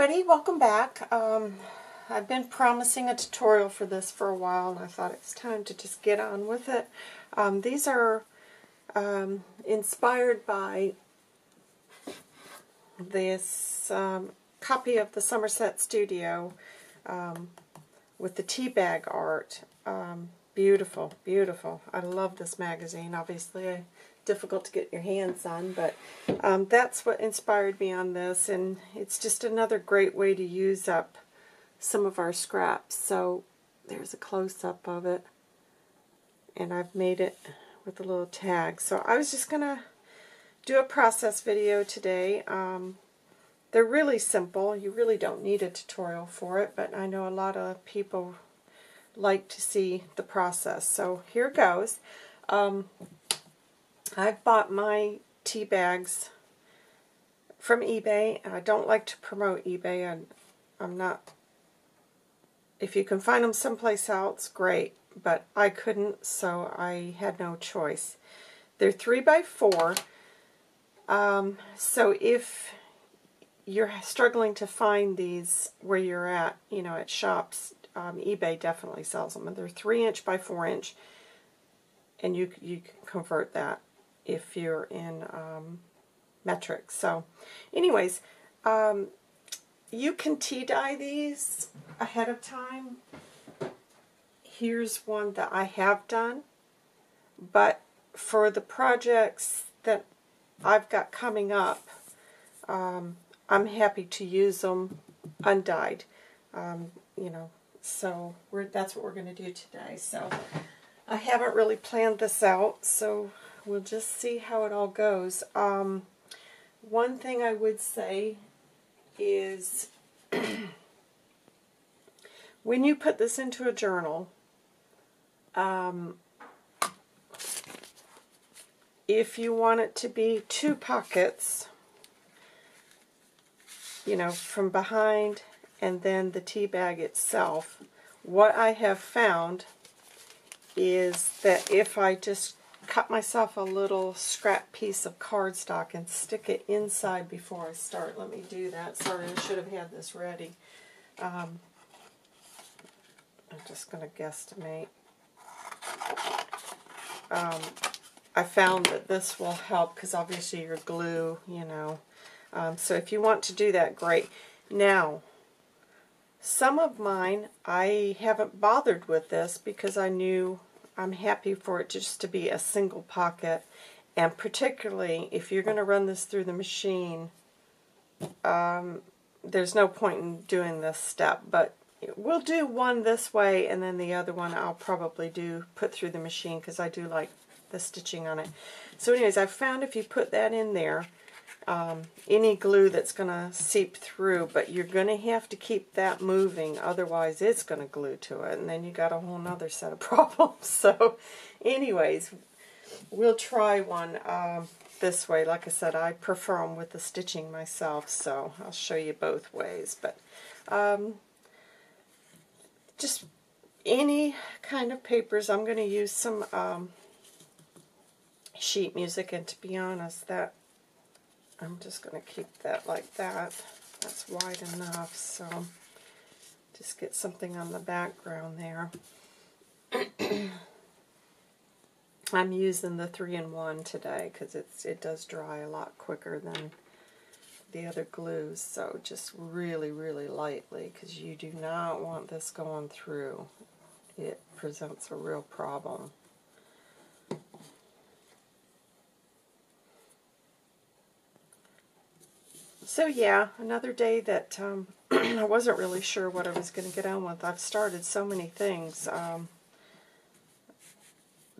everybody, welcome back. Um, I've been promising a tutorial for this for a while and I thought it's time to just get on with it. Um, these are um, inspired by this um, copy of the Somerset Studio um, with the tea bag art. Um, beautiful, beautiful. I love this magazine. Obviously, difficult to get your hands on, but um, that's what inspired me on this, and it's just another great way to use up some of our scraps. So there's a close-up of it, and I've made it with a little tag. So I was just going to do a process video today. Um, they're really simple. You really don't need a tutorial for it, but I know a lot of people like to see the process. So here goes. Um, I've bought my tea bags from eBay, I don't like to promote eBay. and I'm not, if you can find them someplace else, great, but I couldn't, so I had no choice. They're 3 by 4 um, so if you're struggling to find these where you're at, you know, at shops, um, eBay definitely sells them. And they're 3 inch by 4 inch, and you, you can convert that if you're in um, metric. So anyways, um, you can tea dye these ahead of time. Here's one that I have done, but for the projects that I've got coming up, um, I'm happy to use them undyed. Um, you know, so that's what we're going to do today. So I haven't really planned this out, so we'll just see how it all goes. Um, one thing I would say is when you put this into a journal, um, if you want it to be two pockets, you know, from behind and then the tea bag itself, what I have found is that if I just cut myself a little scrap piece of cardstock and stick it inside before I start. Let me do that. Sorry, I should have had this ready. Um, I'm just going to guesstimate. Um, I found that this will help because obviously your glue, you know. Um, so if you want to do that, great. Now, some of mine, I haven't bothered with this because I knew I'm happy for it just to be a single pocket. And particularly, if you're going to run this through the machine, um, there's no point in doing this step. But we'll do one this way, and then the other one I'll probably do put through the machine because I do like the stitching on it. So anyways, I found if you put that in there, um, any glue that's going to seep through, but you're going to have to keep that moving, otherwise it's going to glue to it, and then you got a whole nother set of problems. So anyways, we'll try one um, this way. Like I said, I prefer them with the stitching myself, so I'll show you both ways. But um, just any kind of papers, I'm going to use some um, sheet music, and to be honest, that I'm just going to keep that like that. That's wide enough, so just get something on the background there. I'm using the 3-in-1 today because it does dry a lot quicker than the other glues, so just really, really lightly because you do not want this going through. It presents a real problem. So yeah, another day that um, I wasn't really sure what I was going to get on with. I've started so many things um,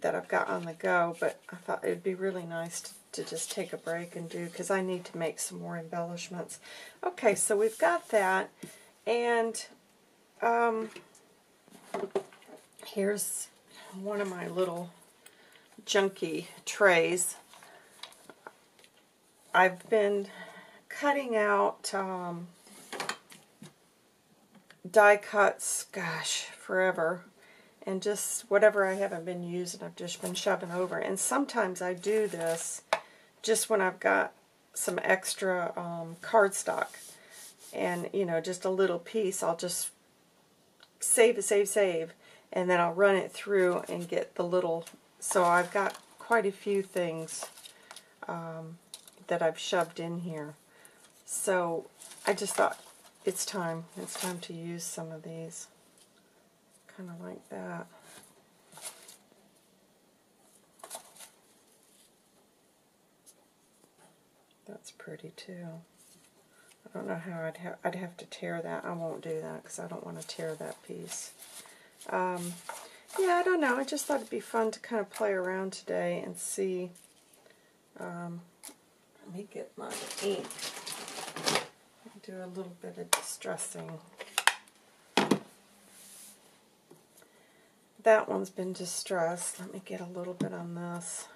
that I've got on the go, but I thought it would be really nice to, to just take a break and do, because I need to make some more embellishments. Okay, so we've got that, and um, here's one of my little junky trays. I've been cutting out um, die cuts, gosh, forever. And just whatever I haven't been using, I've just been shoving over. And sometimes I do this just when I've got some extra um, cardstock. and you know just a little piece I'll just save save save and then I'll run it through and get the little so I've got quite a few things um, that I've shoved in here so I just thought it's time it's time to use some of these kind of like that that's pretty too I don't know how I'd, ha I'd have to tear that. I won't do that because I don't want to tear that piece. Um, yeah, I don't know. I just thought it'd be fun to kind of play around today and see. Um, let me get my ink. Do a little bit of distressing. That one's been distressed. Let me get a little bit on this.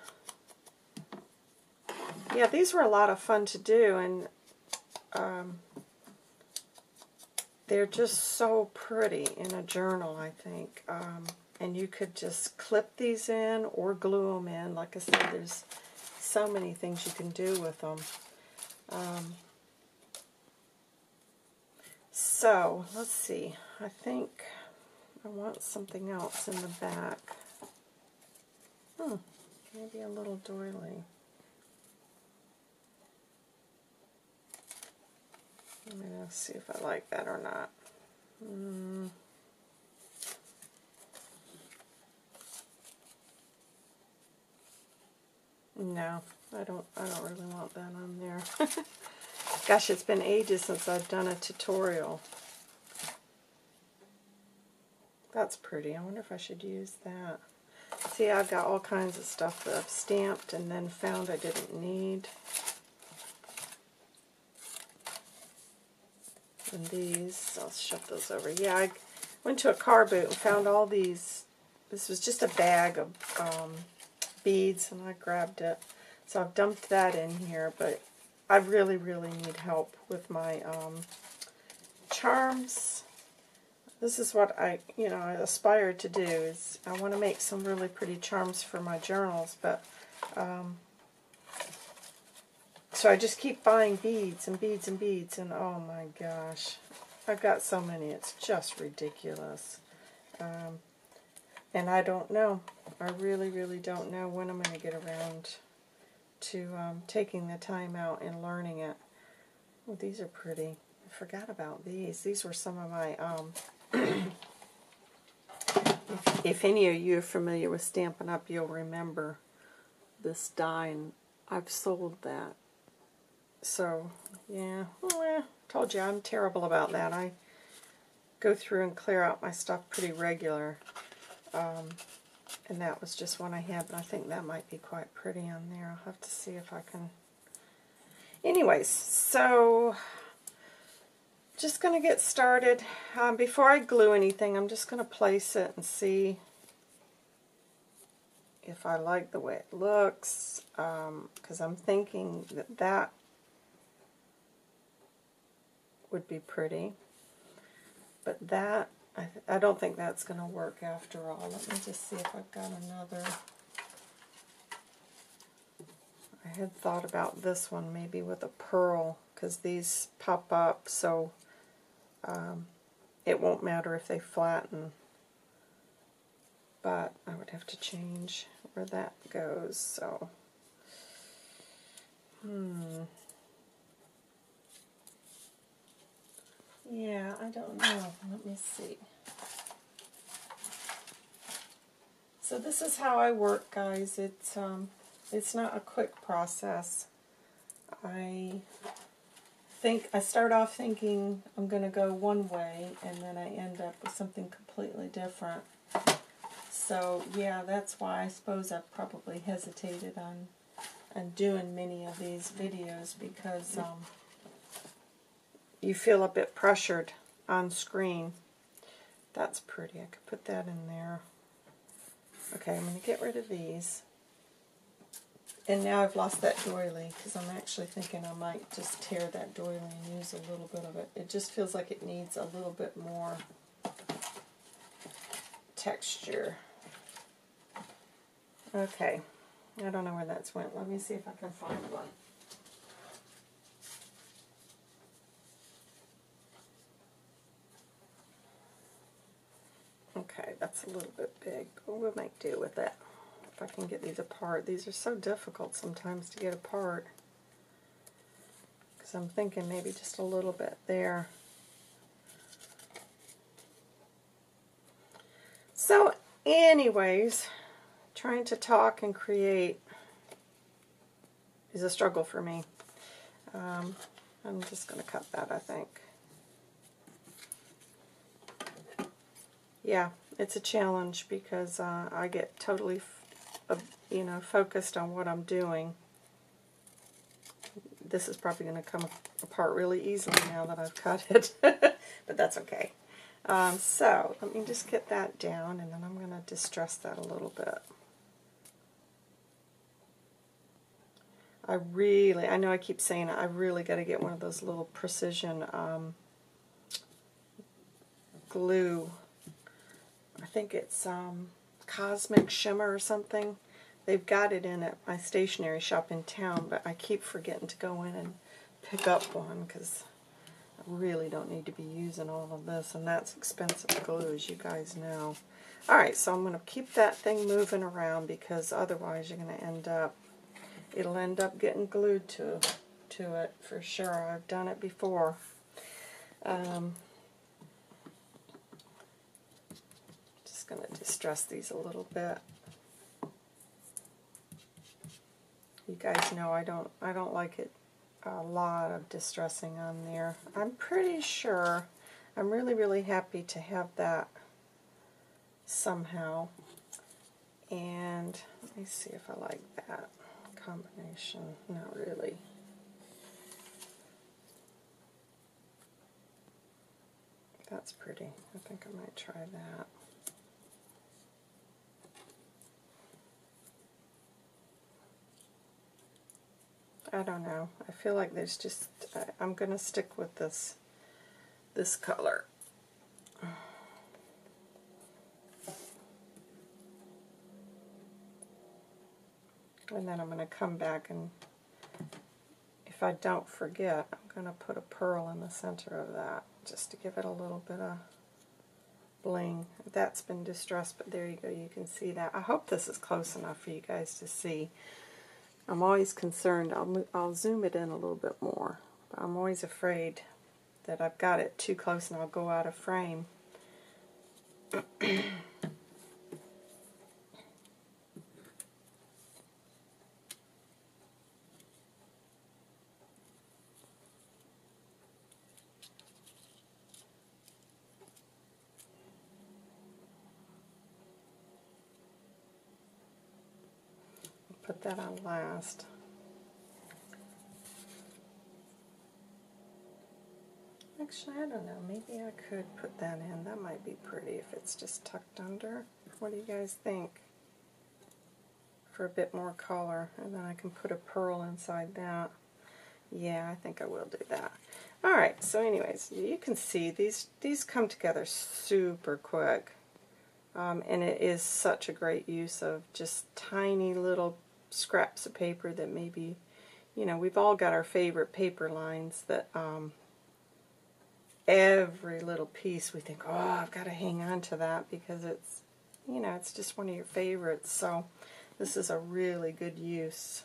Yeah, these were a lot of fun to do, and um, they're just so pretty in a journal, I think. Um, and you could just clip these in or glue them in. Like I said, there's so many things you can do with them. Um, so, let's see. I think I want something else in the back. Hmm, maybe a little doily. Let me see if I like that or not. Mm. No, I don't. I don't really want that on there. Gosh, it's been ages since I've done a tutorial. That's pretty. I wonder if I should use that. See, I've got all kinds of stuff that I've stamped and then found I didn't need. And these, I'll shove those over. Yeah, I went to a car boot and found all these. This was just a bag of um, beads, and I grabbed it. So I've dumped that in here, but I really, really need help with my um, charms. This is what I, you know, I aspire to do. Is I want to make some really pretty charms for my journals, but um, so I just keep buying beads and beads and beads, and oh my gosh, I've got so many, it's just ridiculous. Um, and I don't know. I really, really don't know when I'm going to get around to um, taking the time out and learning it. Oh, these are pretty. I forgot about these. These were some of my... Um, if, if any of you are familiar with Stampin' Up, you'll remember this die, and I've sold that so, yeah, well, told you I'm terrible about that. I go through and clear out my stuff pretty regular. Um, and that was just one I had, but I think that might be quite pretty on there. I'll have to see if I can... Anyways, so just going to get started. Um, before I glue anything, I'm just going to place it and see if I like the way it looks, because um, I'm thinking that that would be pretty. But that, I, I don't think that's going to work after all. Let me just see if I've got another. I had thought about this one maybe with a pearl because these pop up so um, it won't matter if they flatten. But I would have to change where that goes. So, hmm. Yeah, I don't know. Let me see. So this is how I work, guys. It's um, it's not a quick process. I think I start off thinking I'm going to go one way, and then I end up with something completely different. So yeah, that's why I suppose I've probably hesitated on on doing many of these videos because um, you feel a bit pressured on screen. That's pretty. I could put that in there. Okay, I'm going to get rid of these. And now I've lost that doily because I'm actually thinking I might just tear that doily and use a little bit of it. It just feels like it needs a little bit more texture. Okay, I don't know where that's went. Let me see if I can find one. Little bit big, but we'll make do with it. If I can get these apart. These are so difficult sometimes to get apart. Because I'm thinking maybe just a little bit there. So anyways, trying to talk and create is a struggle for me. Um, I'm just going to cut that, I think. Yeah, it's a challenge because uh, I get totally, uh, you know, focused on what I'm doing. This is probably going to come apart really easily now that I've cut it, but that's okay. Um, so let me just get that down and then I'm going to distress that a little bit. I really, I know I keep saying it, I really got to get one of those little precision um, glue. I think it's um, Cosmic Shimmer or something. They've got it in at my stationery shop in town, but I keep forgetting to go in and pick up one because I really don't need to be using all of this, and that's expensive glue, as you guys know. Alright, so I'm going to keep that thing moving around because otherwise you're going to end up it'll end up getting glued to to it for sure. I've done it before. Um, just going to distress these a little bit. You guys know I don't I don't like it a lot of distressing on there. I'm pretty sure I'm really really happy to have that somehow. And let me see if I like that combination. Not really. That's pretty. I think I might try that. I don't know. I feel like there's just, I, I'm going to stick with this, this color. And then I'm going to come back and if I don't forget, I'm going to put a pearl in the center of that just to give it a little bit of bling. That's been distressed, but there you go. You can see that. I hope this is close enough for you guys to see. I'm always concerned. I'll, I'll zoom it in a little bit more. I'm always afraid that I've got it too close and I'll go out of frame. that on last. Actually, I don't know. Maybe I could put that in. That might be pretty if it's just tucked under. What do you guys think? For a bit more color. And then I can put a pearl inside that. Yeah, I think I will do that. Alright, so anyways, you can see these, these come together super quick. Um, and it is such a great use of just tiny little scraps of paper that maybe, you know, we've all got our favorite paper lines that um, every little piece we think, oh, I've got to hang on to that because it's, you know, it's just one of your favorites. So this is a really good use.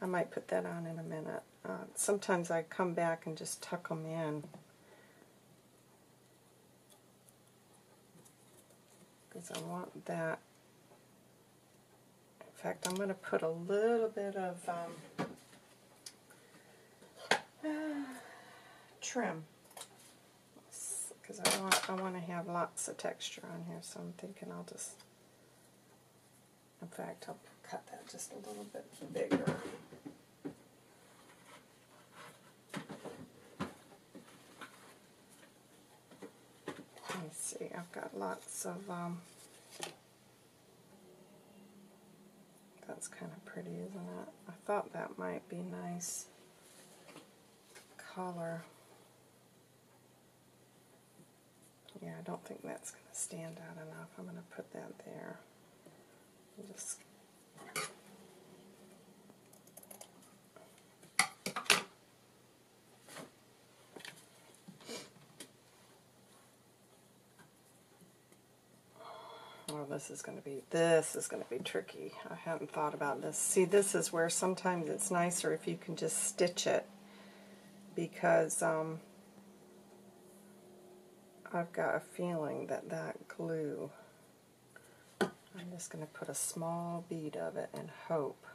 I might put that on in a minute. Uh, sometimes I come back and just tuck them in. Because I want that fact, I'm going to put a little bit of um, uh, trim because I want I want to have lots of texture on here. So I'm thinking I'll just, in fact, I'll cut that just a little bit bigger. Let me see. I've got lots of. Um, That's kind of pretty, isn't it? I thought that might be nice color. Yeah, I don't think that's going to stand out enough. I'm going to put that there. Just this is going to be this is going to be tricky. I hadn't thought about this. See, this is where sometimes it's nicer if you can just stitch it because um, I've got a feeling that that glue, I'm just going to put a small bead of it and hope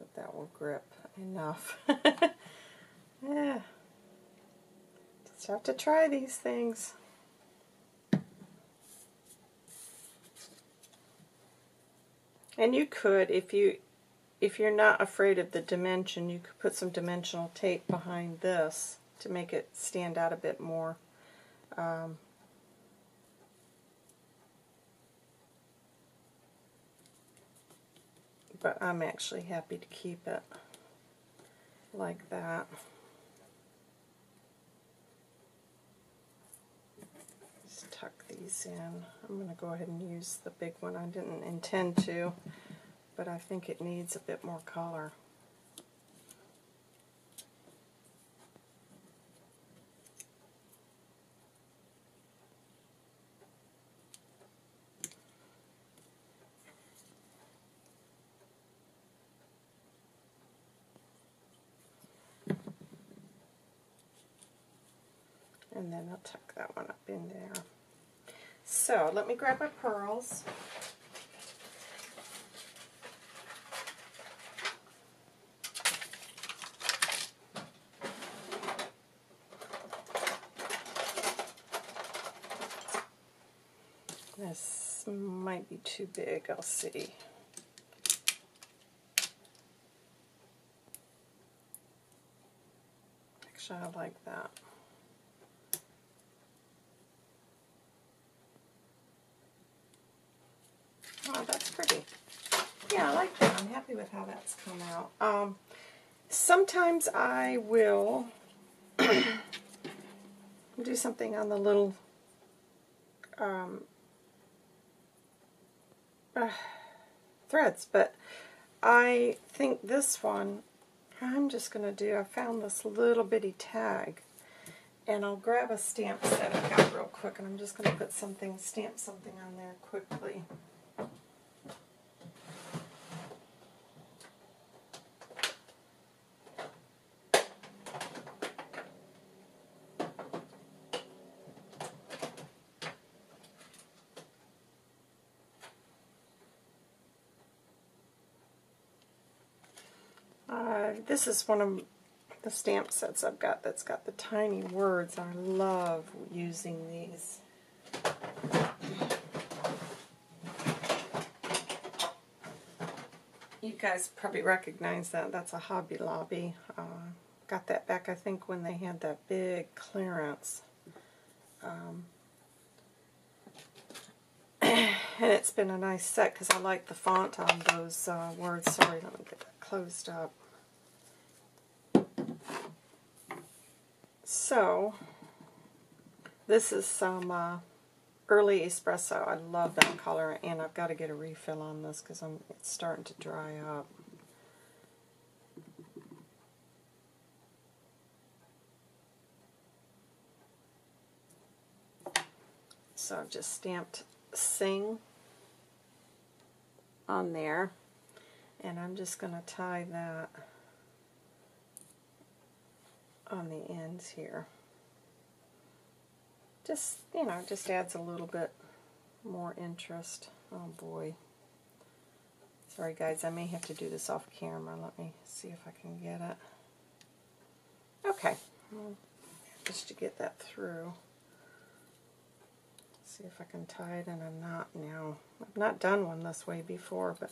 that that will grip enough. yeah. Just have to try these things. And you could, if you if you're not afraid of the dimension, you could put some dimensional tape behind this to make it stand out a bit more. Um, but I'm actually happy to keep it like that. Just tuck these in. I'm going to go ahead and use the big one. I didn't intend to, but I think it needs a bit more color. and then I'll tuck that one up in there. So let me grab my pearls. This might be too big, I'll see. Actually, I like that. Oh, that's pretty. Yeah, I like that. I'm happy with how that's come out. Um, sometimes I will do something on the little um, uh, threads, but I think this one, I'm just going to do, I found this little bitty tag, and I'll grab a stamp set I've got real quick, and I'm just going to put something, stamp something on there quickly. This is one of the stamp sets I've got that's got the tiny words. I love using these. You guys probably recognize that. That's a Hobby Lobby. Uh, got that back, I think, when they had that big clearance. Um, and it's been a nice set because I like the font on those uh, words. Sorry, let me get that closed up. So, this is some uh, early espresso. I love that color, and I've got to get a refill on this because it's starting to dry up. So I've just stamped Sing on there, and I'm just going to tie that on the ends here. Just, you know, just adds a little bit more interest. Oh boy. Sorry guys, I may have to do this off camera. Let me see if I can get it. Okay. Just to get that through. See if I can tie it in a knot now. I've not done one this way before, but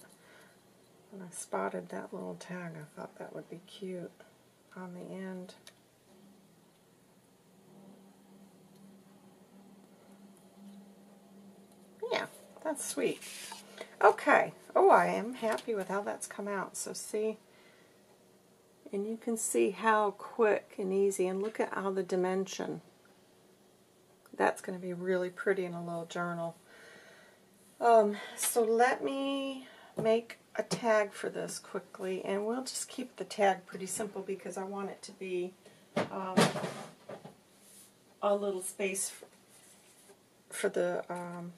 when I spotted that little tag, I thought that would be cute on the end. That's sweet. Okay. Oh, I am happy with how that's come out. So see, and you can see how quick and easy, and look at how the dimension. That's going to be really pretty in a little journal. Um, so let me make a tag for this quickly, and we'll just keep the tag pretty simple because I want it to be um, a little space for, for the um,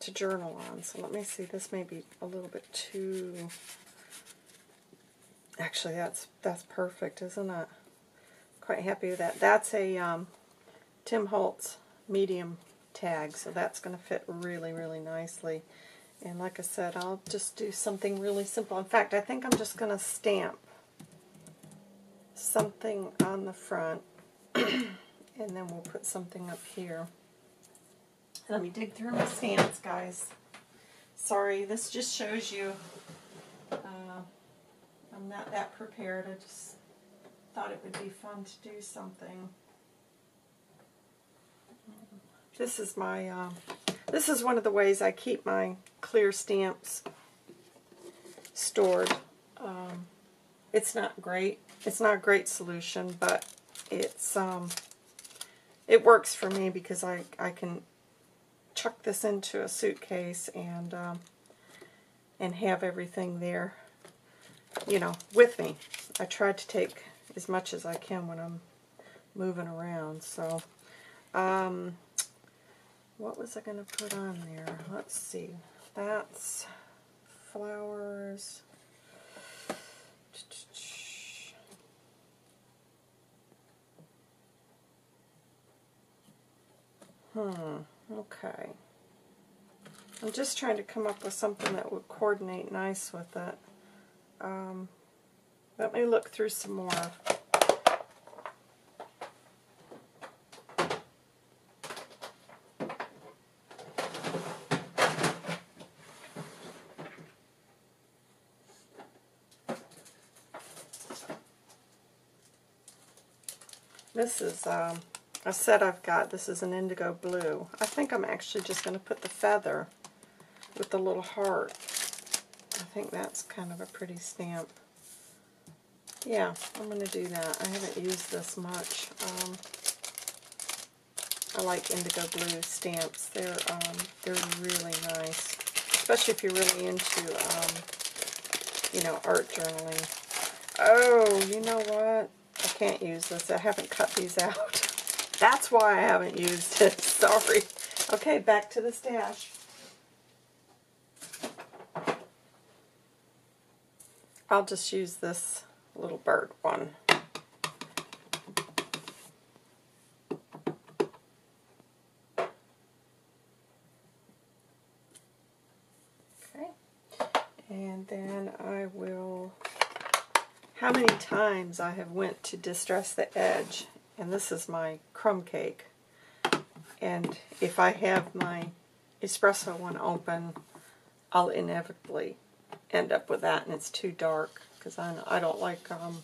to journal on. So let me see. This may be a little bit too. Actually, that's that's perfect, isn't it? Quite happy with that. That's a um, Tim Holtz medium tag, so that's going to fit really, really nicely. And like I said, I'll just do something really simple. In fact, I think I'm just going to stamp something on the front, and then we'll put something up here. Let me dig through my stamps, guys. Sorry, this just shows you uh, I'm not that prepared. I just thought it would be fun to do something. This is my, uh, this is one of the ways I keep my clear stamps stored. Um, it's not great. It's not a great solution, but it's, um, it works for me because I, I can chuck this into a suitcase and, um, and have everything there, you know, with me. I try to take as much as I can when I'm moving around, so, um, what was I going to put on there? Let's see. That's flowers. Hmm, okay. I'm just trying to come up with something that would coordinate nice with it. Um, let me look through some more. This is um, a set I've got. This is an IndigoBlu. I think I'm actually just going to put the feather with the little heart. I think that's kind of a pretty stamp. Yeah, I'm going to do that. I haven't used this much. Um, I like indigo blue stamps. They're um, they're really nice, especially if you're really into um, you know art journaling. Oh, you know what? I can't use this. I haven't cut these out. That's why I haven't used it. Sorry. Okay, back to the stash. I'll just use this little bird one. Okay, and then I will how many times I have went to distress the edge, and this is my crumb cake. And if I have my espresso one open, I'll inevitably end up with that, and it's too dark because I, I don't like um,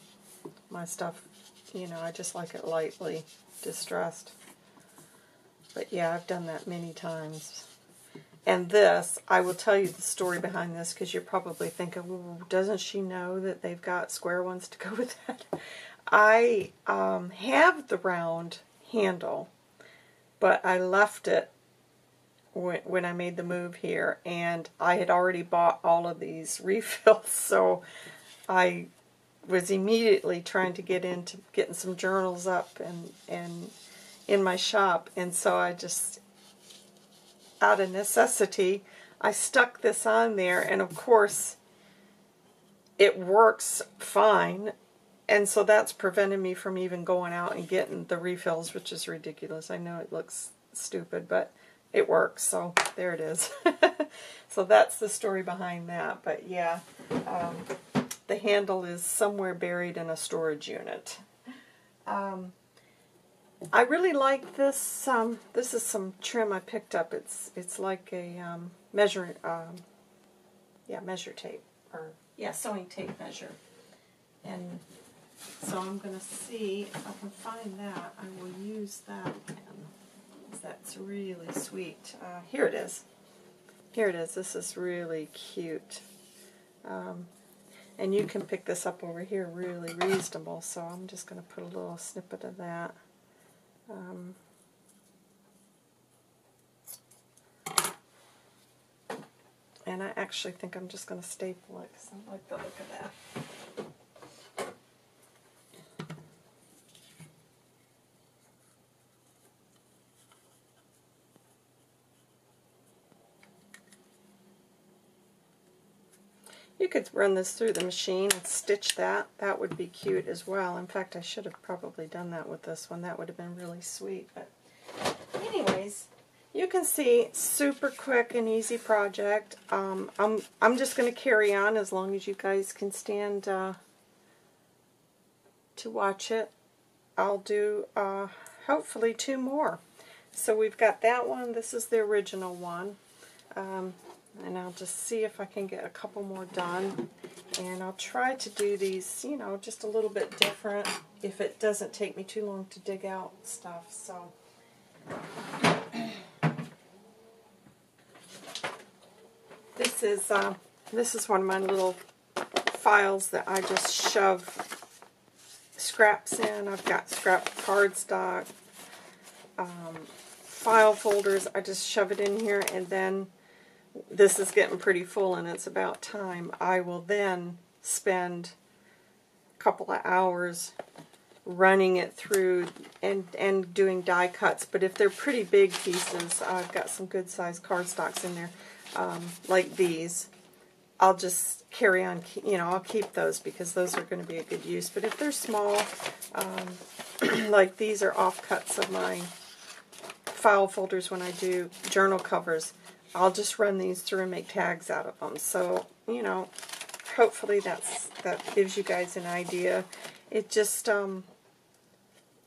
my stuff, you know, I just like it lightly distressed. But yeah, I've done that many times. And this, I will tell you the story behind this because you're probably thinking, well, doesn't she know that they've got square ones to go with that? I um, have the round handle, but I left it when, I made the move here, and I had already bought all of these refills, so I was immediately trying to get into getting some journals up and and in my shop, and so I just out of necessity, I stuck this on there, and of course, it works fine. And so that's prevented me from even going out and getting the refills, which is ridiculous. I know it looks stupid, but it works. So there it is. so that's the story behind that. But yeah, um, the handle is somewhere buried in a storage unit. Um, I really like this. Um, this is some trim I picked up. It's it's like a um, measure, um, yeah, measure tape or yeah, sewing tape measure. And so I'm going to see if I can find that. I will use that pen. That's really sweet. Uh, here it is. Here it is. This is really cute. Um, and you can pick this up over here really reasonable. So I'm just going to put a little snippet of that. Um, and I actually think I'm just going to staple it because I like the look of that. You could run this through the machine and stitch that. That would be cute as well. In fact, I should have probably done that with this one. That would have been really sweet. But anyways, you can see super quick and easy project. Um, I'm, I'm just going to carry on as long as you guys can stand uh, to watch it. I'll do uh, hopefully two more. So we've got that one. This is the original one. Um, and I'll just see if I can get a couple more done. And I'll try to do these, you know, just a little bit different if it doesn't take me too long to dig out stuff. So. This is uh, this is one of my little files that I just shove scraps in. I've got scrap cardstock, um, file folders. I just shove it in here and then this is getting pretty full and it's about time. I will then spend a couple of hours running it through and, and doing die cuts. But if they're pretty big pieces, I've got some good sized cardstocks in there, um, like these. I'll just carry on, you know, I'll keep those because those are going to be a good use. But if they're small, um, like these are offcuts of my file folders when I do journal covers, I'll just run these through and make tags out of them. So, you know, hopefully that's that gives you guys an idea. It just, um,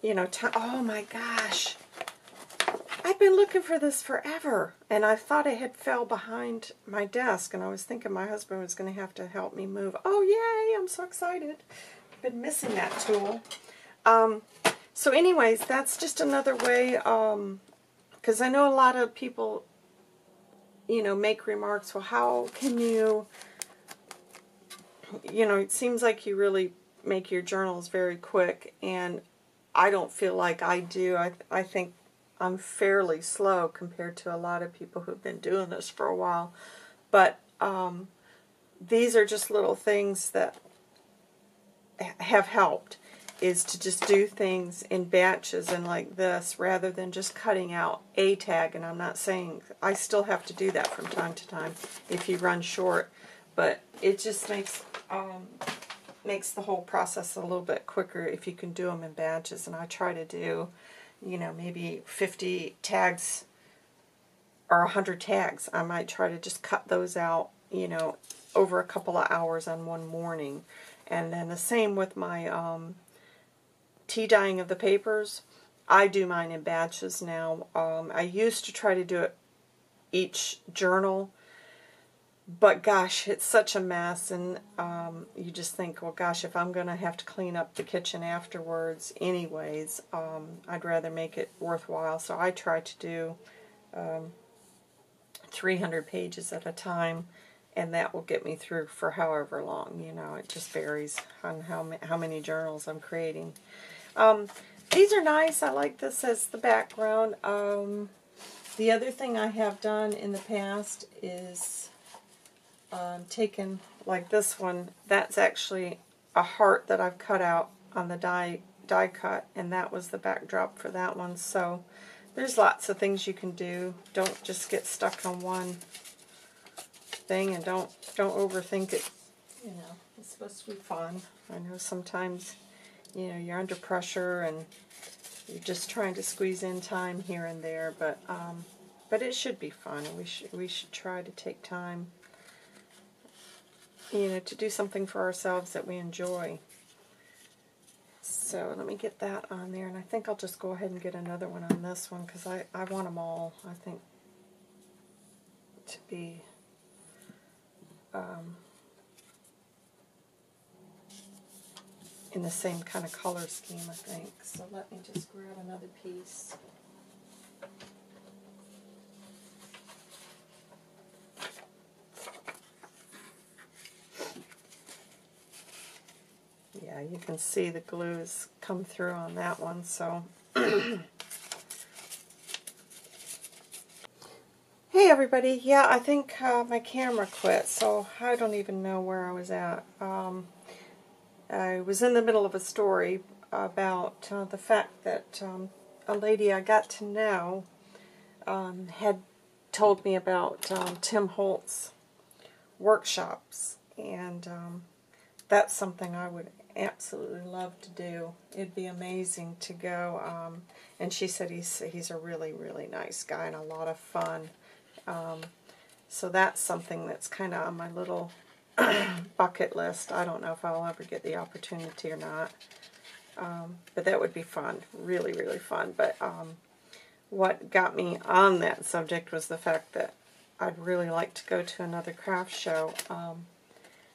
you know, oh my gosh. I've been looking for this forever, and I thought it had fell behind my desk, and I was thinking my husband was going to have to help me move. Oh, yay, I'm so excited. I've been missing that tool. Um, so anyways, that's just another way, because um, I know a lot of people you know, make remarks, well, how can you, you know, it seems like you really make your journals very quick, and I don't feel like I do. I, I think I'm fairly slow compared to a lot of people who've been doing this for a while. But um, these are just little things that have helped is to just do things in batches and like this rather than just cutting out a tag and I'm not saying I still have to do that from time to time if you run short but it just makes um, makes the whole process a little bit quicker if you can do them in batches and I try to do you know maybe 50 tags or 100 tags. I might try to just cut those out you know over a couple of hours on one morning. And then the same with my um, tea dyeing of the papers. I do mine in batches now. Um, I used to try to do it each journal, but gosh, it's such a mess, and um, you just think, well, gosh, if I'm going to have to clean up the kitchen afterwards anyways, um, I'd rather make it worthwhile. So I try to do um, 300 pages at a time, and that will get me through for however long. You know, it just varies on how, how many journals I'm creating. Um, these are nice. I like this as the background. Um, the other thing I have done in the past is um, taken, like this one, that's actually a heart that I've cut out on the die, die cut, and that was the backdrop for that one. So there's lots of things you can do. Don't just get stuck on one thing and don't don't overthink it. You know, it's supposed to be fun. I know sometimes you know, you're under pressure and you're just trying to squeeze in time here and there, but um, but it should be fun. We should we should try to take time, you know, to do something for ourselves that we enjoy. So let me get that on there, and I think I'll just go ahead and get another one on this one because I I want them all. I think to be. Um, in the same kind of color scheme, I think. So let me just grab another piece. Yeah, you can see the glues come through on that one, so... Hey everybody, yeah, I think uh, my camera quit, so I don't even know where I was at. Um, I was in the middle of a story about uh, the fact that um, a lady I got to know um, had told me about um, Tim Holtz workshops and um, that's something I would absolutely love to do. It'd be amazing to go. Um, and she said he's he's a really really nice guy and a lot of fun. Um, so that's something that's kind of on my little bucket list. I don't know if I'll ever get the opportunity or not. Um, but that would be fun, really, really fun. But um, what got me on that subject was the fact that I'd really like to go to another craft show. Um,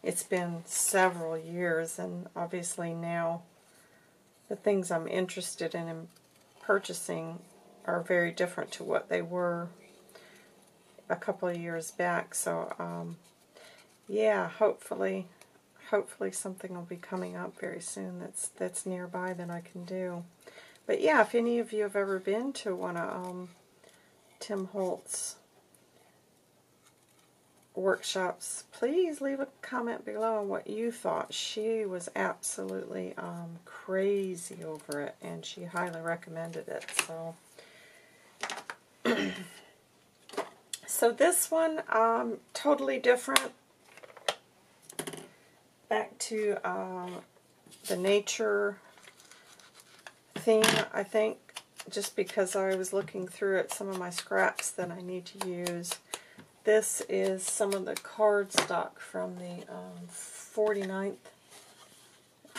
it's been several years, and obviously now the things I'm interested in, in purchasing are very different to what they were a couple of years back. So, um, yeah, hopefully, hopefully something will be coming up very soon that's that's nearby that I can do. But yeah, if any of you have ever been to one of um, Tim Holtz workshops, please leave a comment below on what you thought. She was absolutely um, crazy over it, and she highly recommended it. So, so this one, um, totally different. Back to um, the nature theme, I think, just because I was looking through at some of my scraps that I need to use. This is some of the cardstock from the um, 49th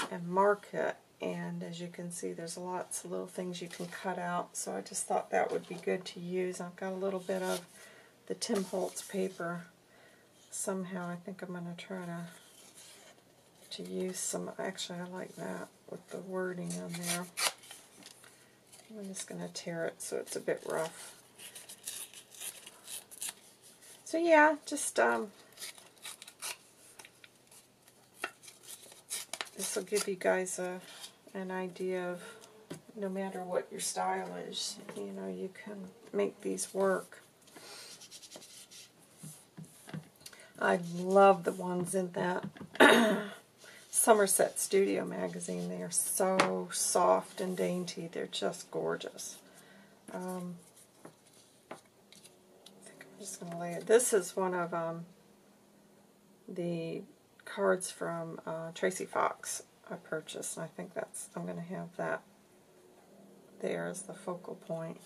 and Market, and as you can see, there's lots of little things you can cut out, so I just thought that would be good to use. I've got a little bit of the Tim Holtz paper. Somehow I think I'm going to try to to use some, actually I like that with the wording on there. I'm just going to tear it so it's a bit rough. So yeah, just um, this will give you guys a an idea of no matter what your style is, you know, you can make these work. I love the ones in that Somerset Studio magazine. They are so soft and dainty. They're just gorgeous. Um, I think I'm just going to lay it. This is one of um, the cards from uh, Tracy Fox I purchased. And I think that's, I'm going to have that there as the focal point.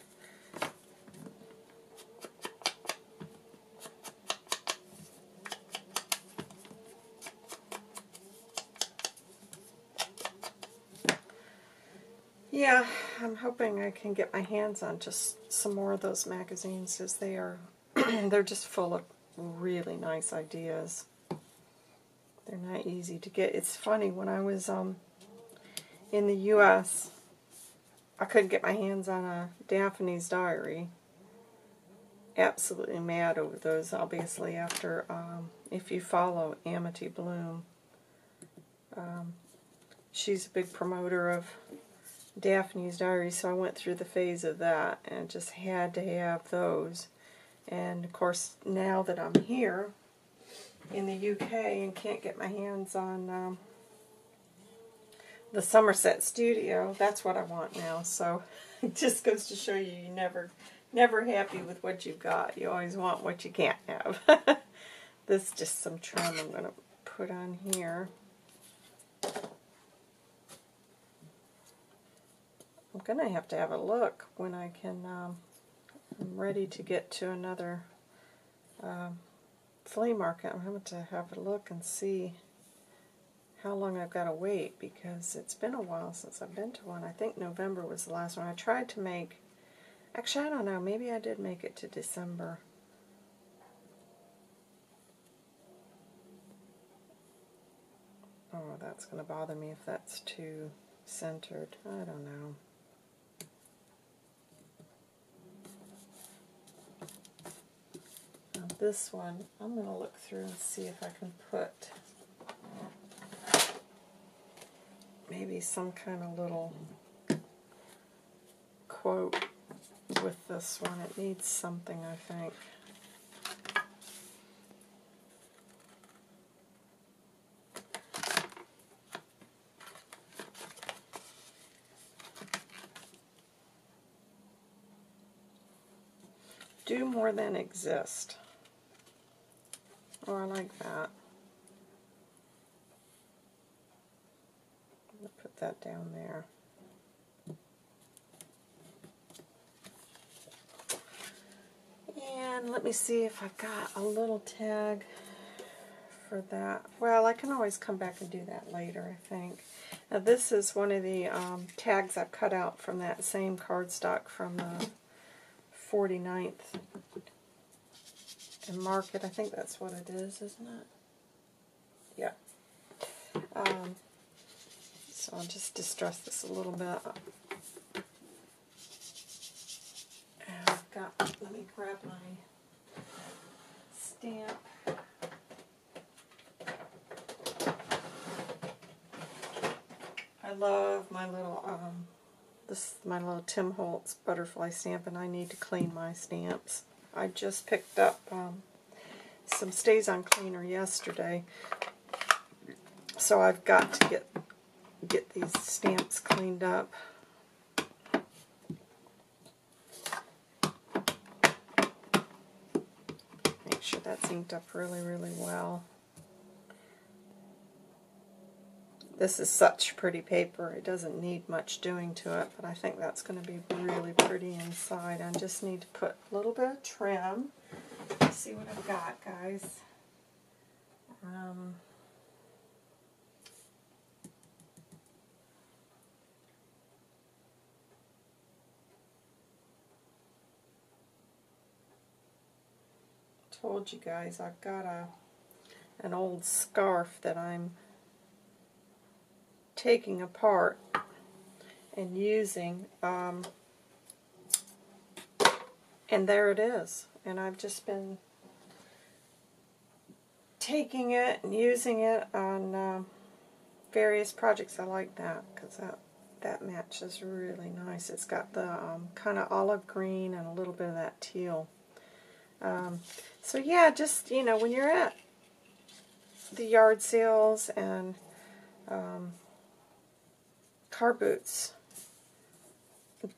Yeah, I'm hoping I can get my hands on just some more of those magazines as they are, they're just full of really nice ideas. They're not easy to get. It's funny, when I was um, in the U.S., I couldn't get my hands on a Daphne's Diary. Absolutely mad over those, obviously, after, um, if you follow Amity Bloom. Um, she's a big promoter of Daphne's Diary, so I went through the phase of that and just had to have those. And of course, now that I'm here in the UK and can't get my hands on um, the Somerset Studio, that's what I want now. So it just goes to show you, you never, never happy with what you've got. You always want what you can't have. this is just some trim I'm going to put on here. I'm going to have to have a look when I can, um, I'm ready to get to another um, flea market. I'm going to have a look and see how long I've got to wait because it's been a while since I've been to one. I think November was the last one. I tried to make, actually I don't know, maybe I did make it to December. Oh, that's going to bother me if that's too centered. I don't know. This one, I'm going to look through and see if I can put maybe some kind of little quote with this one. It needs something, I think. Do more than exist. Oh, I like that. I'll put that down there. And let me see if I've got a little tag for that. Well, I can always come back and do that later, I think. Now, this is one of the um, tags I've cut out from that same cardstock from the 49th and Market. I think that's what it is, isn't it? Yeah. Um, so I'll just distress this a little bit. I've got, let me grab my stamp. I love my little, um, this is my little Tim Holtz butterfly stamp, and I need to clean my stamps. I just picked up um, some StazOn cleaner yesterday, so I've got to get get these stamps cleaned up. Make sure that's inked up really, really well. This is such pretty paper. It doesn't need much doing to it, but I think that's going to be really pretty inside. I just need to put a little bit of trim. Let's see what I've got, guys. Um, told you guys I've got a an old scarf that I'm taking apart and using um, and there it is. And I've just been taking it and using it on uh, various projects. I like that because that that matches really nice. It's got the um, kind of olive green and a little bit of that teal. Um, so yeah just you know when you're at the yard sales and um, car boots.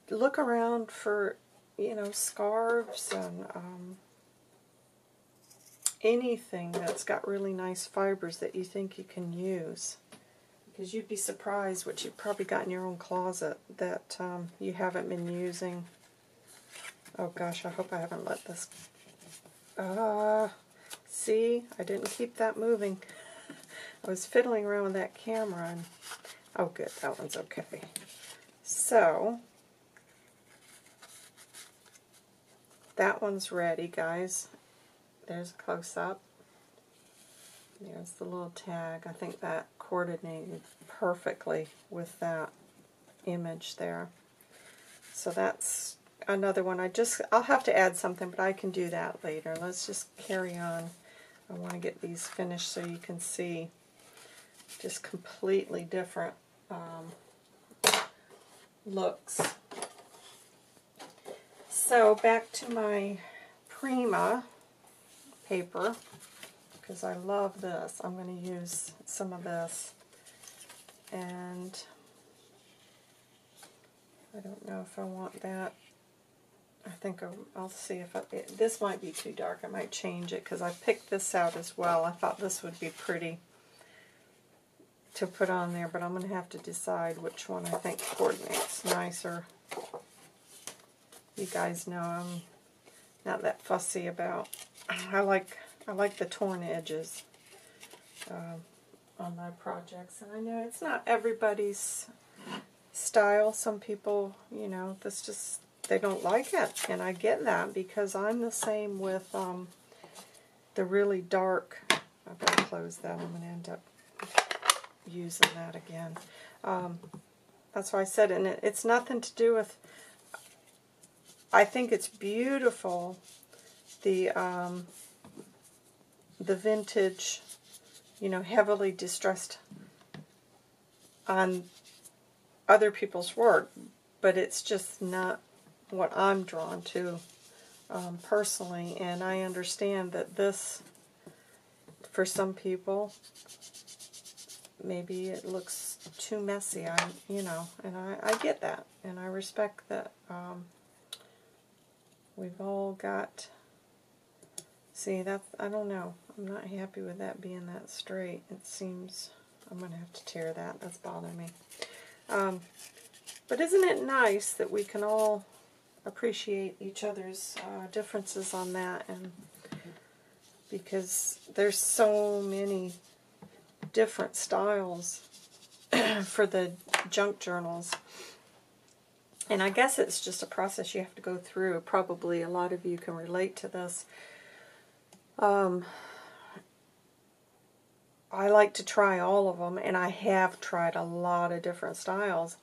Look around for, you know, scarves and um, anything that's got really nice fibers that you think you can use. Because you'd be surprised what you've probably got in your own closet that um, you haven't been using. Oh gosh, I hope I haven't let this... Uh, see, I didn't keep that moving. I was fiddling around with that camera and Oh, good. That one's okay. So, that one's ready, guys. There's a close-up. There's the little tag. I think that coordinated perfectly with that image there. So that's another one. I just, I'll have to add something, but I can do that later. Let's just carry on. I want to get these finished so you can see just completely different um, looks. So back to my Prima paper, because I love this. I'm going to use some of this. And I don't know if I want that. I think I'll, see if I, it, this might be too dark. I might change it because I picked this out as well. I thought this would be pretty to put on there, but I'm going to have to decide which one I think coordinates nicer. You guys know I'm not that fussy about. I like I like the torn edges uh, on my projects, and I know it's not everybody's style. Some people, you know, this just they don't like it, and I get that because I'm the same with um, the really dark. I better close that. I'm going to end up using that again. Um, that's why I said, and it, it's nothing to do with, I think it's beautiful, the, um, the vintage, you know, heavily distressed on other people's work, but it's just not what I'm drawn to um, personally, and I understand that this, for some people, maybe it looks too messy. I, you know, and I, I get that, and I respect that. Um, we've all got. See, that I don't know. I'm not happy with that being that straight. It seems I'm to have to tear that. That's bothering me. Um, but isn't it nice that we can all appreciate each other's uh, differences on that and because there's so many different styles for the junk journals. And I guess it's just a process you have to go through. Probably a lot of you can relate to this. Um, I like to try all of them, and I have tried a lot of different styles.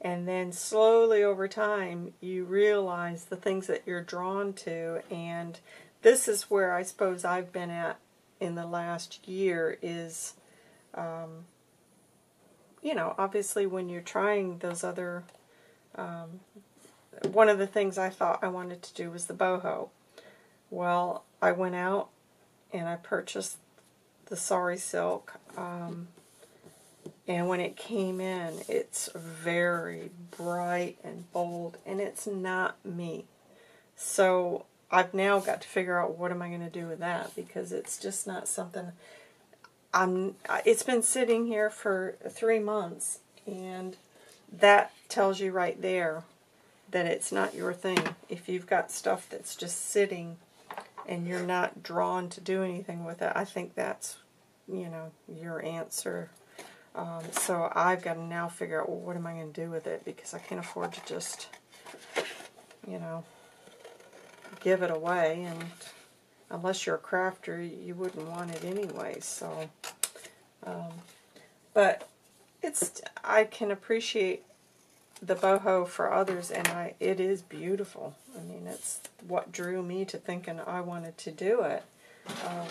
And then slowly over time, you realize the things that you're drawn to. And this is where I suppose I've been at in the last year is, um, you know, obviously when you're trying those other, um, one of the things I thought I wanted to do was the boho. Well, I went out and I purchased the Sari Silk. Um, and when it came in, it's very bright and bold, and it's not me. So I've now got to figure out what am I going to do with that because it's just not something. I'm. It's been sitting here for three months, and that tells you right there that it's not your thing. If you've got stuff that's just sitting and you're not drawn to do anything with it, I think that's, you know, your answer. Um, so I've got to now figure out, well, what am I going to do with it? Because I can't afford to just, you know, give it away. And unless you're a crafter, you wouldn't want it anyway. So, um, but it's, I can appreciate the boho for others, and I it is beautiful. I mean, it's what drew me to thinking I wanted to do it. Um,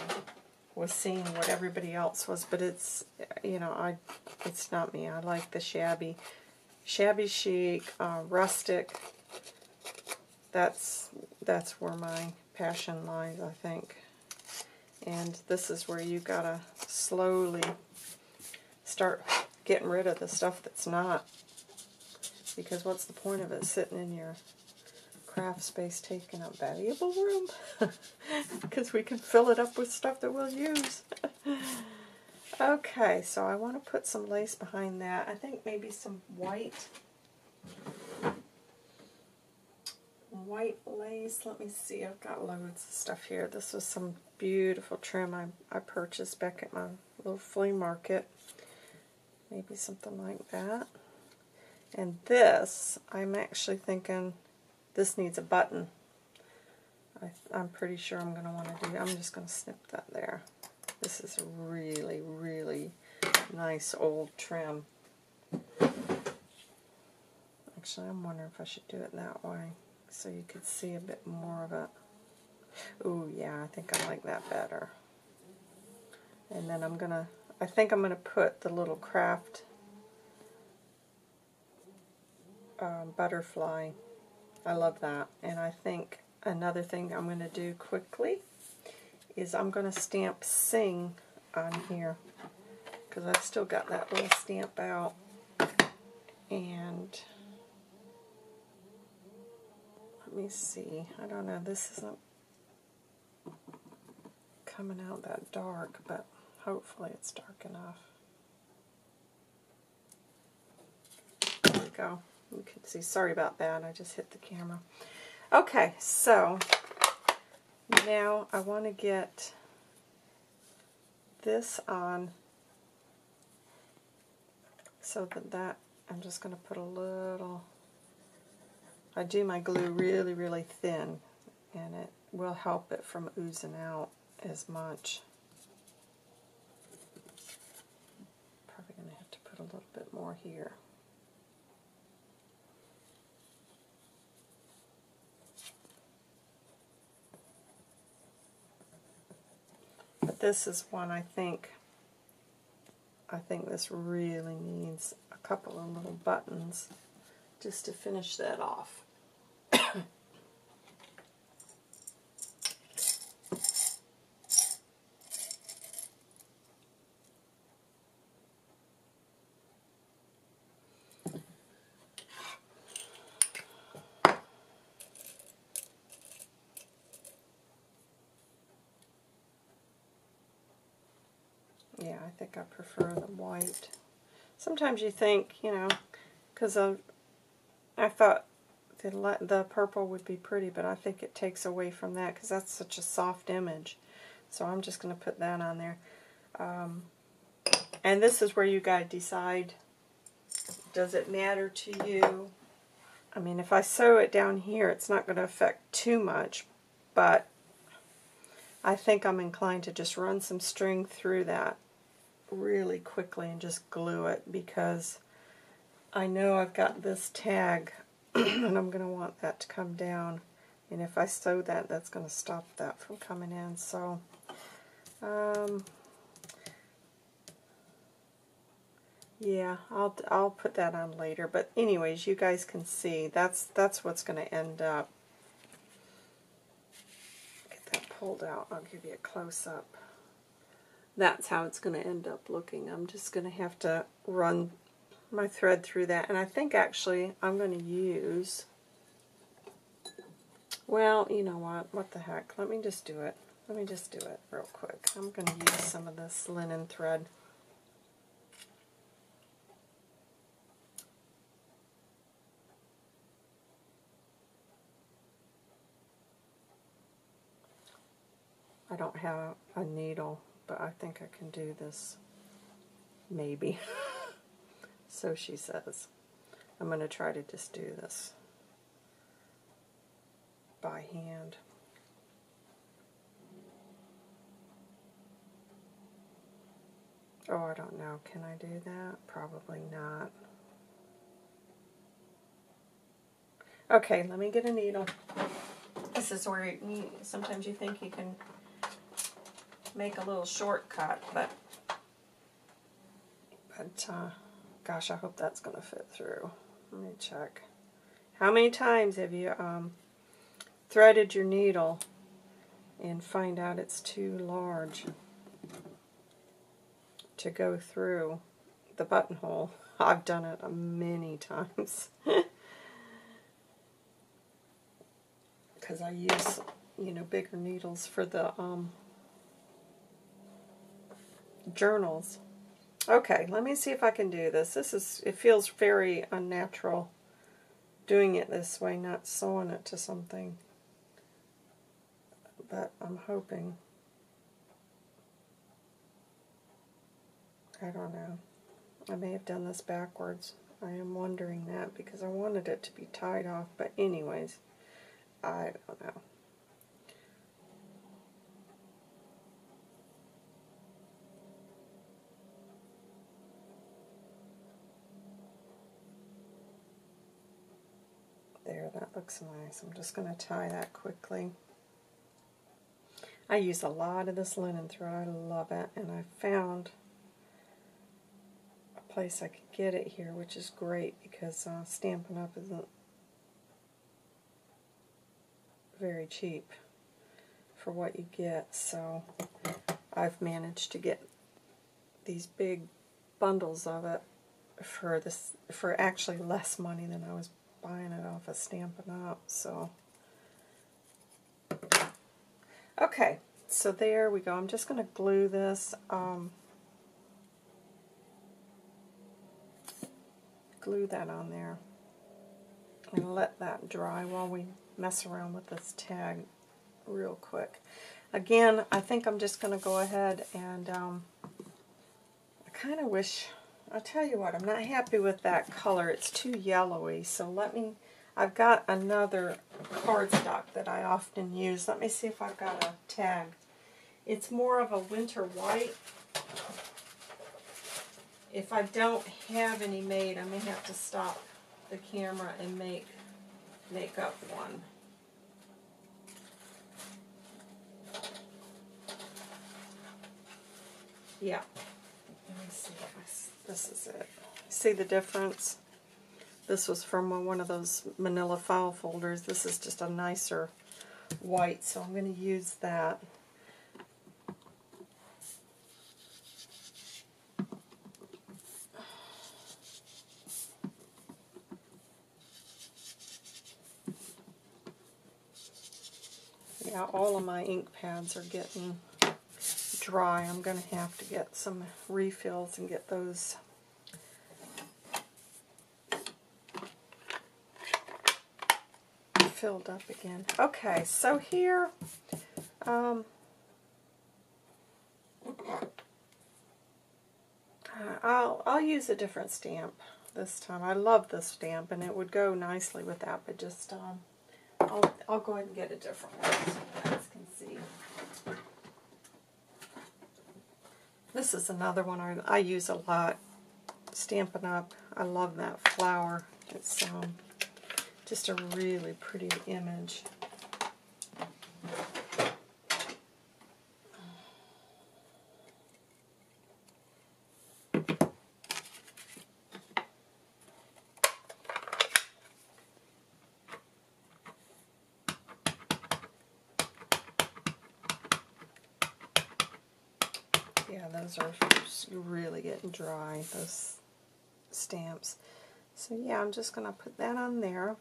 was seeing what everybody else was, but it's you know I it's not me. I like the shabby, shabby chic, uh, rustic. That's that's where my passion lies, I think. And this is where you gotta slowly start getting rid of the stuff that's not because what's the point of it sitting in your craft space taking up valuable room? Because we can fill it up with stuff that we'll use. okay, so I want to put some lace behind that. I think maybe some white white lace. Let me see. I've got loads of stuff here. This was some beautiful trim I, I purchased back at my little flea market. Maybe something like that. And this, I'm actually thinking this needs a button. I, am pretty sure I'm going to want to do, I'm just going to snip that there. This is really, really nice old trim. Actually, I'm wondering if I should do it that way so you could see a bit more of it. Oh yeah, I think I like that better. And then I'm going to, I think I'm going to put the little craft um, butterfly. I love that. And I think another thing I'm going to do quickly is I'm going to stamp Sing on here because I've still got that little stamp out. And let me see. I don't know. This isn't coming out that dark, but hopefully it's dark enough. There we go. You can see, sorry about that, I just hit the camera. Okay, so now I want to get this on so that that, I'm just going to put a little, I do my glue really, really thin, and it will help it from oozing out as much. Probably going to have to put a little bit more here. But this is one I think, I think this really needs a couple of little buttons just to finish that off. Prefer the white. Sometimes you think, you know, because I thought the, the purple would be pretty, but I think it takes away from that because that's such a soft image. So I'm just going to put that on there. Um, and this is where you guys decide, does it matter to you? I mean, if I sew it down here, it's not going to affect too much, but I think I'm inclined to just run some string through that really quickly and just glue it because I know I've got this tag and I'm going to want that to come down. And if I sew that, that's going to stop that from coming in. So, um, yeah, I'll I'll put that on later. But anyways, you guys can see that's that's what's going to end up. Get that pulled out. I'll give you a close up. That's how it's going to end up looking. I'm just going to have to run my thread through that. And I think actually I'm going to use, well, you know what, what the heck, let me just do it. Let me just do it real quick. I'm going to use some of this linen thread. I don't have a needle, but I think I can do this. Maybe. So she says. I'm going to try to just do this by hand. Oh, I don't know. Can I do that? Probably not. Okay, let me get a needle. This is where you, sometimes you think you can make a little shortcut, but but uh, Gosh, I hope that's going to fit through. Let me check. How many times have you um, threaded your needle and find out it's too large to go through the buttonhole? I've done it many times. Because I use, you know, bigger needles for the um, journals. Okay, let me see if I can do this. This is, it feels very unnatural doing it this way, not sewing it to something. But I'm hoping. I don't know. I may have done this backwards. I am wondering that because I wanted it to be tied off. But anyways, I don't know. There, that looks nice. I'm just going to tie that quickly. I use a lot of this linen thread. I love it. And I found a place I could get it here, which is great because uh, Stampin' Up! isn't very cheap for what you get. So I've managed to get these big bundles of it for this for actually less money than I was buying it off of Stampin' Up! So, okay, so there we go. I'm just going to glue this. Um, glue that on there and let that dry while we mess around with this tag real quick. Again, I think I'm just going to go ahead and um, I kind of wish I'll tell you what, I'm not happy with that color. It's too yellowy. So let me, I've got another cardstock that I often use. Let me see if I've got a tag. It's more of a winter white. If I don't have any made, I may have to stop the camera and make make up one. Yeah. Let me see this is it. See the difference? This was from one of those manila file folders. This is just a nicer white, so I'm going to use that. Yeah, all of my ink pads are getting dry. I'm going to have to get some refills and get those filled up again. Okay, so here, um, I'll, I'll use a different stamp this time. I love this stamp, and it would go nicely with that, but just, um, I'll, I'll go ahead and get a different one so you guys can see. This is another one I, I use a lot, Stampin' Up. I love that flower. It's um, just a really pretty image. Yeah, those are really getting dry, those stamps. So yeah, I'm just going to put that on there.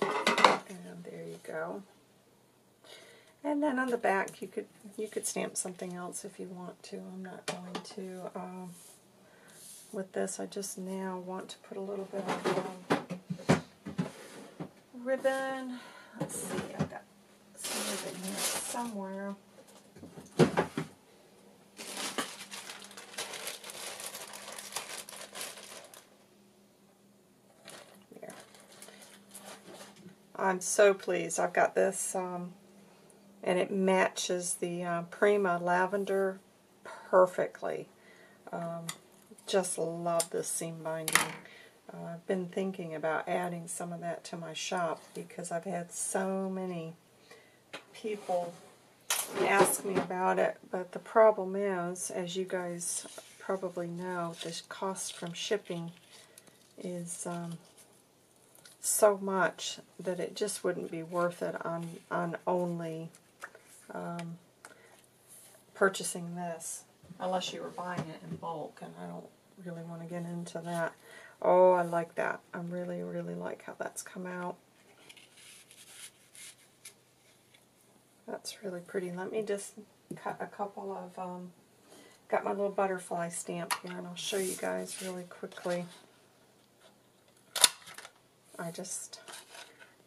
And there you go. And then on the back, you could you could stamp something else if you want to. I'm not going to. Um, with this, I just now want to put a little bit of um, ribbon. Let's see, I've got some ribbon here somewhere. I'm so pleased. I've got this, um, and it matches the uh, Prima Lavender perfectly. Um, just love this seam binding. Uh, I've been thinking about adding some of that to my shop because I've had so many people ask me about it, but the problem is, as you guys probably know, the cost from shipping is um, so much that it just wouldn't be worth it on, on only um, purchasing this, unless you were buying it in bulk, and I don't really want to get into that. Oh, I like that. I really, really like how that's come out. That's really pretty. Let me just cut a couple of, um, got my little butterfly stamp here, and I'll show you guys really quickly. I just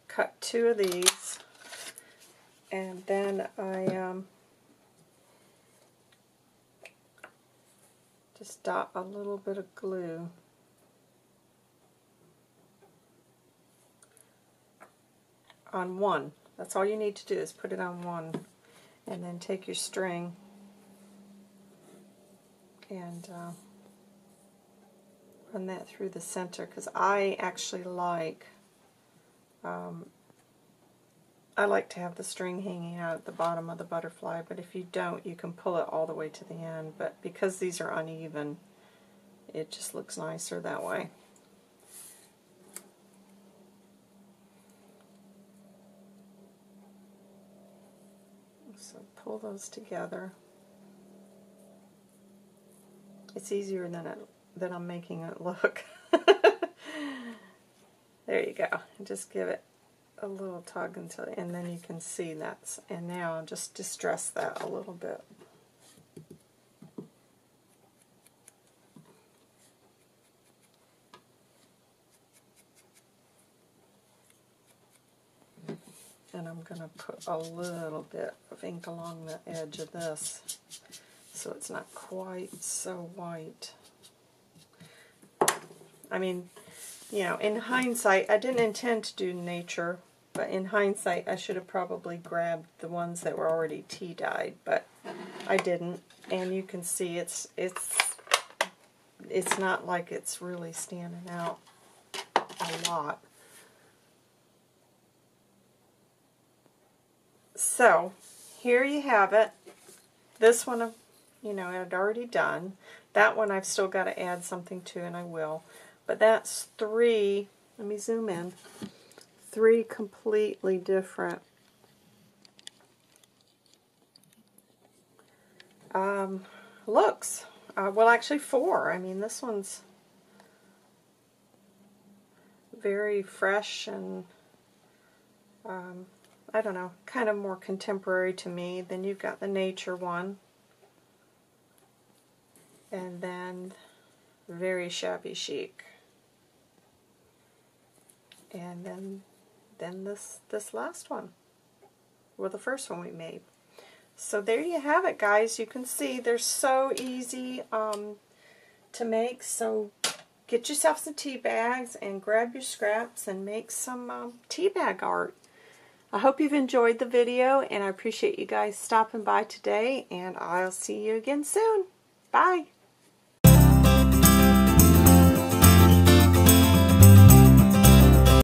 cut two of these, and then I um, just dot a little bit of glue on one. That's all you need to do is put it on one and then take your string and uh, run that through the center because I actually like um, I like to have the string hanging out at the bottom of the butterfly but if you don't you can pull it all the way to the end but because these are uneven it just looks nicer that way. So pull those together. It's easier than it than I'm making it look. there you go. Just give it a little tug until, and then you can see that's, and now I'll just distress that a little bit. and I'm going to put a little bit of ink along the edge of this so it's not quite so white. I mean, you know, in hindsight, I didn't intend to do nature, but in hindsight, I should have probably grabbed the ones that were already tea dyed, but I didn't. And you can see it's it's it's not like it's really standing out a lot. So, here you have it. This one, you know, I'd already done. That one I've still got to add something to, and I will. But that's three, let me zoom in, three completely different um, looks. Uh, well, actually four. I mean, this one's very fresh and um, I don't know, kind of more contemporary to me. Then you've got the nature one. And then very shabby chic. And then then this this last one. Well, the first one we made. So there you have it, guys. You can see they're so easy um, to make. So get yourself some tea bags and grab your scraps and make some um, tea bag art. I hope you've enjoyed the video and I appreciate you guys stopping by today and I'll see you again soon. Bye.